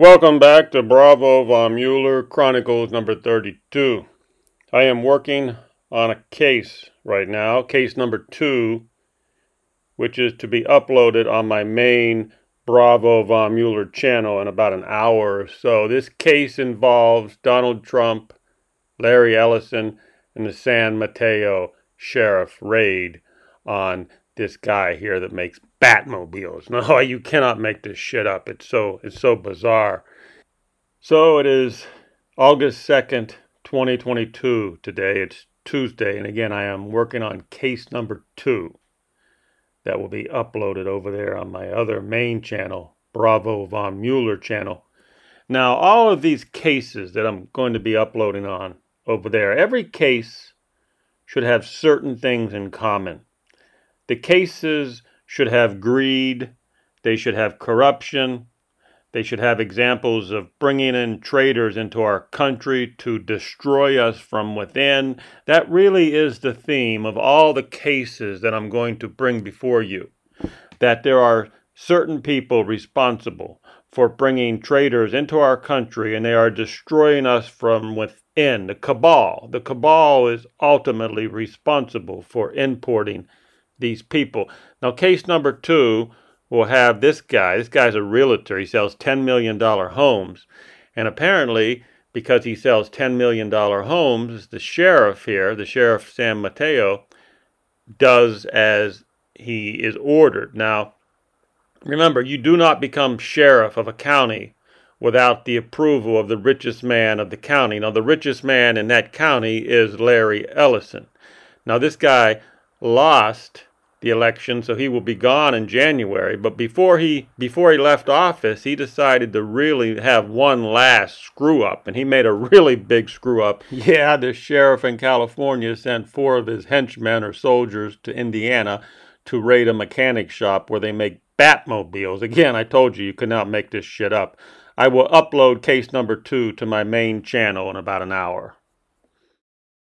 Welcome back to Bravo von Muller Chronicles number 32. I am working on a case right now, case number two, which is to be uploaded on my main Bravo von Muller channel in about an hour or so. This case involves Donald Trump, Larry Ellison, and the San Mateo sheriff raid on this guy here that makes Batmobiles. No, you cannot make this shit up. It's so it's so bizarre. So it is August 2nd, 2022 today. It's Tuesday, and again I am working on case number two that will be uploaded over there on my other main channel, Bravo von Muller channel. Now, all of these cases that I'm going to be uploading on over there, every case should have certain things in common. The cases should have greed, they should have corruption, they should have examples of bringing in traitors into our country to destroy us from within. That really is the theme of all the cases that I'm going to bring before you. That there are certain people responsible for bringing traitors into our country and they are destroying us from within. The cabal. The cabal is ultimately responsible for importing these people. Now, case number two will have this guy. This guy's a realtor. He sells $10 million homes. And apparently, because he sells $10 million homes, the sheriff here, the sheriff San Mateo, does as he is ordered. Now, remember, you do not become sheriff of a county without the approval of the richest man of the county. Now, the richest man in that county is Larry Ellison. Now, this guy lost the election, so he will be gone in January. But before he before he left office, he decided to really have one last screw up, and he made a really big screw up. Yeah, the sheriff in California sent four of his henchmen or soldiers to Indiana to raid a mechanic shop where they make Batmobiles. Again, I told you you could not make this shit up. I will upload case number two to my main channel in about an hour.